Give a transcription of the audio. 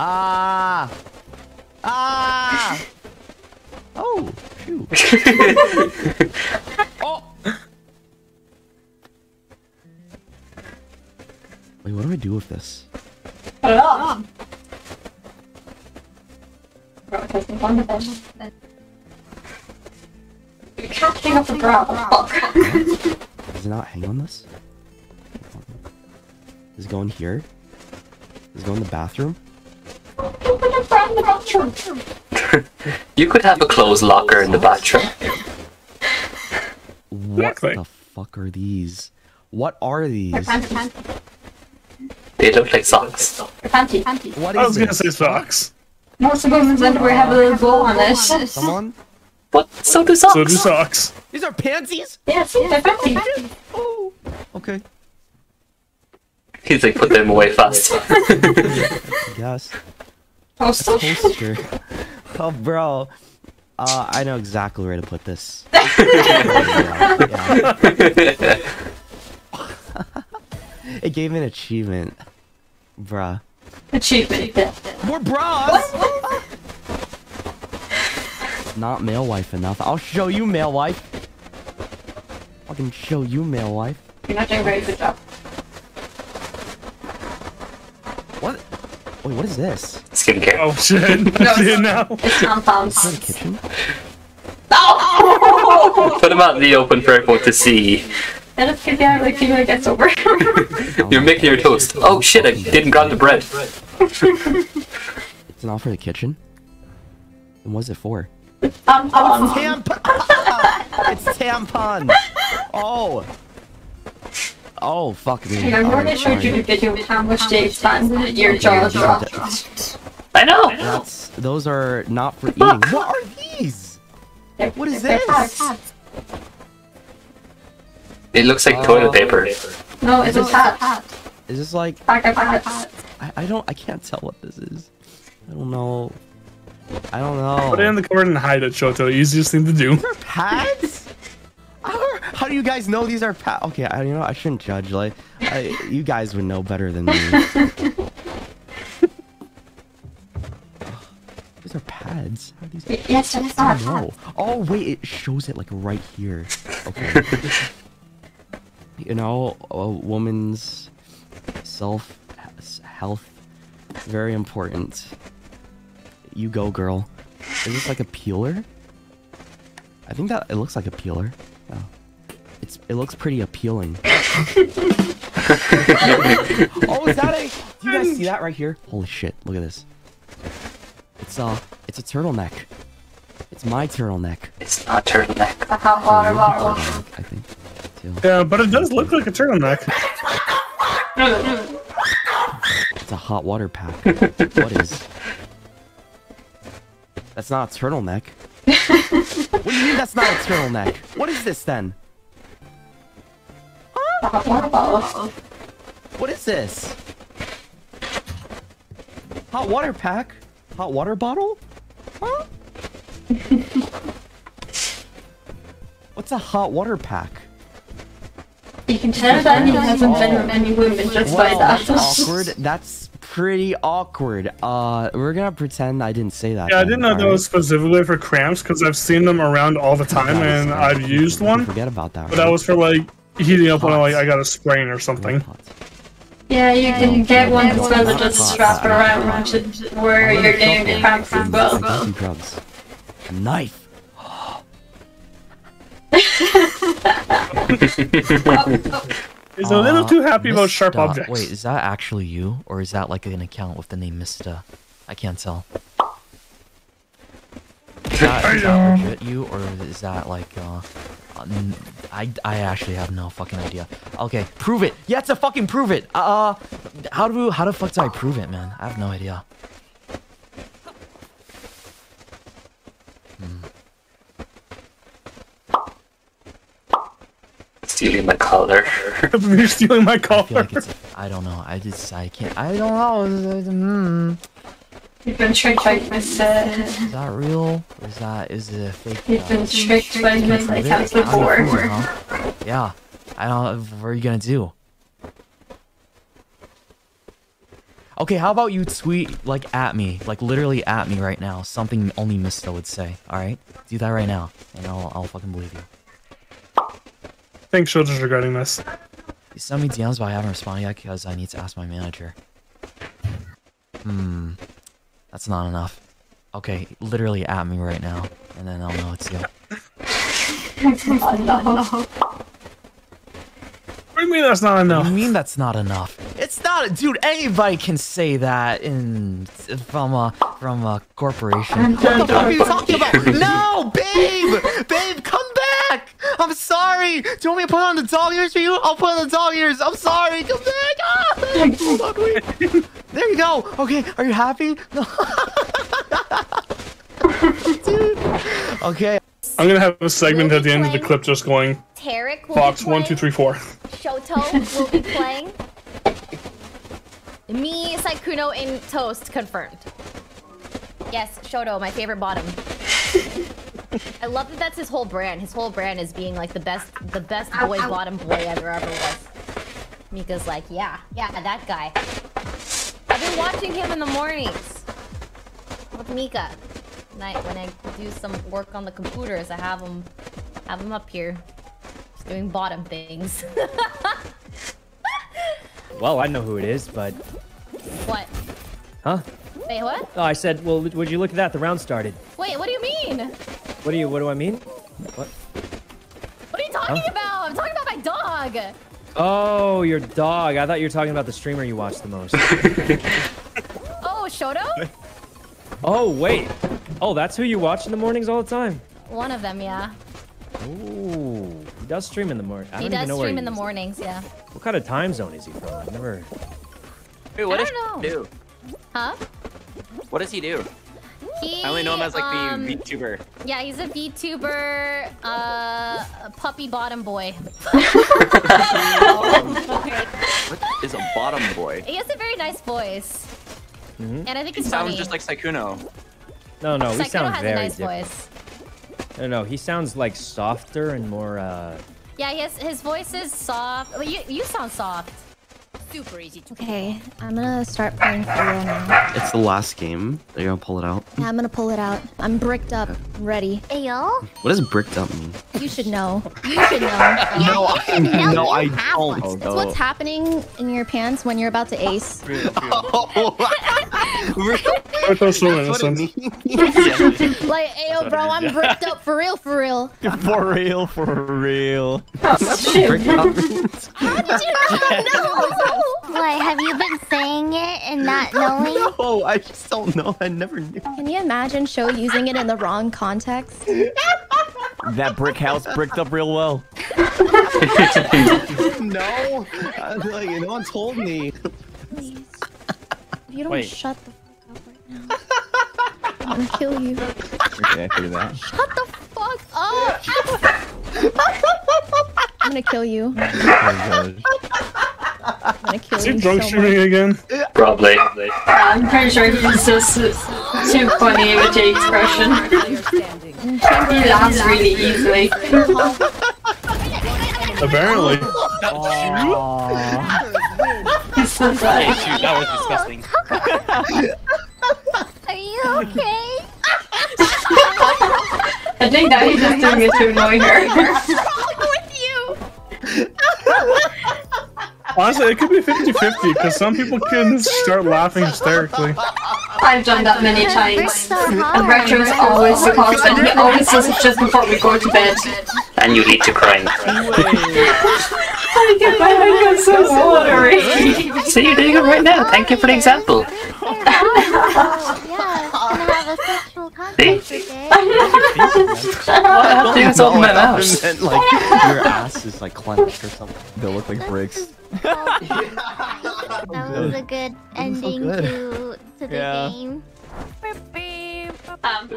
Ah! Ah! Oh, shoot. oh! Wait, what do I do with this? Put it on. Bro, it doesn't want to You can't hang up the bra. Does it not hang on this? Does it go in here? Does it go in the bathroom? Bathroom. You could have a closed locker in the bathroom. What Exactly. the fuck are these? What are these? panty, panty. They look like socks. Your panty, panty. What I was gonna this? say socks. Most of women's underwear have a little bow on it. Someone? But so do socks. So do socks. These are panties? Yes, they're panty. Oh, okay. He's like, put them away fast. Yes. Toaster. Oh, bro. Uh, I know exactly where to put this. Yeah, yeah. It gave me an achievement. Bruh. Achievement. More bras! Not male wife enough. I'll show you male wife. I can show you male wife. You're not doing a very good job. What? Wait, what is this? Skincare. Oh shit. I see it now. It's Is that a Oh! Put them out in the open for everyone to see. Let us get down like it gets over. You're making your toast. Oh shit, I didn't grab the bread. It's not for the kitchen. Then what's it for? Tampons. Tampon! it's tampon! Oh! Oh, fuck me. I'm Alright, going to show you the fine. video of how much they expand your jaw drop. I know. That's, those are not for eating. What are these? What is this? It looks like toilet oh. paper. No, it's a hat. Is this like, Pack of hats. I, I don't, I can't tell what this is. I don't know. I don't know. Put it in the cupboard and hide it, Shoto. Easiest thing to do. These are pads? How, how do you guys know these are pads? Okay, I, you know, I shouldn't judge. Like, I, you guys would know better than me. pads. How are these? Yes, Oh no. Oh wait, it shows it like right here. Okay. you know, a woman's self health very important. You go, girl. Is this like a peeler? I think that it looks like a peeler. Oh. It's it looks pretty appealing. oh, is that a? Do you guys see that right here? Holy shit! Look at this. It's uh, it's a turtleneck. It's my turtleneck. It's not turtleneck. A hot water Your turtleneck, I think. Too. Yeah, but it does look like a turtleneck. It's a hot water pack. what is? That's not a turtleneck. what do you mean that's not a turtleneck? What is this then? Hot water bottle. What is this? Hot water pack? Hot water bottle? Huh? What's a hot water pack? You can tell that he hasn't been with many women just by that. that's awkward. That's pretty awkward. Uh, we're gonna pretend I didn't say that. Yeah, I didn't know that alright? was specifically for cramps because I've seen them around all the time and. I've used one. Forget about that. But that was for like heating up when Hot. like I got a sprain or something. Hot. Yeah, you can get one as well that just Hot. strap around to where you're getting the cramps as well. I got some drugs. A knife. He's a little Uh, too happy about sharp Mysta- objects. Wait, is that actually you, or is that like an account with the name Mysta? I can't tell. Is that, is that legit you, or is that like uh, uh, n- I I actually have no fucking idea. Okay, prove it. You have to fucking prove it. Uh, how do how the fuck do I prove it, man? I have no idea. Stealing my collar. You're stealing my I feel like it's. I don't know. I just I can't. I don't know. Is, it- hmm. You've been tricked by Miss. Uh, Is that real? Or is that is it a fake? you've uh, been tricked by Miss prove it? accounts I don't know, before. huh? Yeah. I don't. What are you gonna do? Okay, how about you tweet like at me, like literally at me right now, something only Mysta would say. All right, do that right now, and I'll I'll fucking believe you. I think Shoulder's regretting this. You send me DMs, but I haven't responded yet because I need to ask my manager. Hmm, that's not enough. Okay, literally at me right now, and then I'll know it's you. What do you mean that's not What enough? do you mean that's not enough? It's not, dude. Anybody can say that in from a from a corporation. What the fuck are you talking about? No, babe, babe, come back. I'm sorry. Do you want me to put on the dog ears for you? I'll put on the dog ears. I'm sorry. Come back. Ah, hold on, wait. There you go. Okay, are you happy? No. dude. Okay. I'm gonna have a segment at the end of the clip just going Tarek will Fox be one two three four. Shoto will be playing. Me, Saikuno, in Toast confirmed. Yes, Shoto, my favorite bottom. I love that that's his whole brand. His whole brand is being like the best, the best boy bottom boy ever ever was. Mika's like, yeah, yeah, that guy. I've been watching him in the mornings with Mika. Night when I do some work on the computers, I have him have him up here, just doing bottom things. Well, I know who it is, but what? huh? Wait, what? Oh, I said, well, would you look at that? The round started. Wait, what do you mean? What do you? What do I mean? What? What are you talking about? I'm talking about my dog. Oh, your dog. I thought you were talking about the streamer you watch the most. Oh, Shoto? oh, wait. Oh, that's who you watch in the mornings all the time. One of them, yeah. Ooh, he does stream in the morning. He don't does even know stream he in the mornings, yeah. What kind of time zone is he from? I've never. Wait, what I does don't he know. do? Huh? What does he do? He, I only know him as like um, the VTuber. Yeah, he's a VTuber, uh, a puppy bottom boy. What is a bottom boy? He has a very nice voice. Mhm. And I think He sounds funny. just like Saikuno. No, no, we Saikuno sound has very a nice different. voice. No, no, he sounds like softer and more. uh... Yeah, he has, his voice is soft. Well, you, you sound soft. Super easy to Okay, I'm gonna start playing for real now. It's the last game. Are you gonna pull it out? Yeah, I'm gonna pull it out. I'm bricked up, ready. Ayo? What does bricked up mean? You should know. You should know. No, I, no, I don't. it's what's happening in your pants when you're about to ace. Oh, Shoto's so innocent. Like, ayo, bro, I'm bricked up for real, for real. For real, for real. Bricked up means- How did you not know? Like, have you been saying it and not knowing? No, I just don't know. I never knew. Can you imagine Show using it in the wrong context? That brick house bricked up real well. no, I, like, no one told me. Please. If you don't Wait. shut the fuck up right now, I'm gonna kill you. Okay, I figured that. Shut the fuck up! I'm gonna kill you. I'm gonna kill Is you. he drunk so streaming again? Probably. I'm pretty sure he's just too funny with the expression. he laughs really easily. Apparently. He's so funny. Shoot, that was disgusting. Are you okay? I think that he's just doing it to annoy her. What's wrong with you? Honestly, it could be 50-50 because some people can start laughing hysterically. I've done that many times. And is always the cause, and he always does it just before we go to bed. And you lead to crying. I get my head got so watery. See, you're doing it right now. Thank you for the example. See? I have to use all my mouse. And then, like, your ass is like clenched or something. They look like bricks. That was a good ending good. to to the Yeah. game. Um,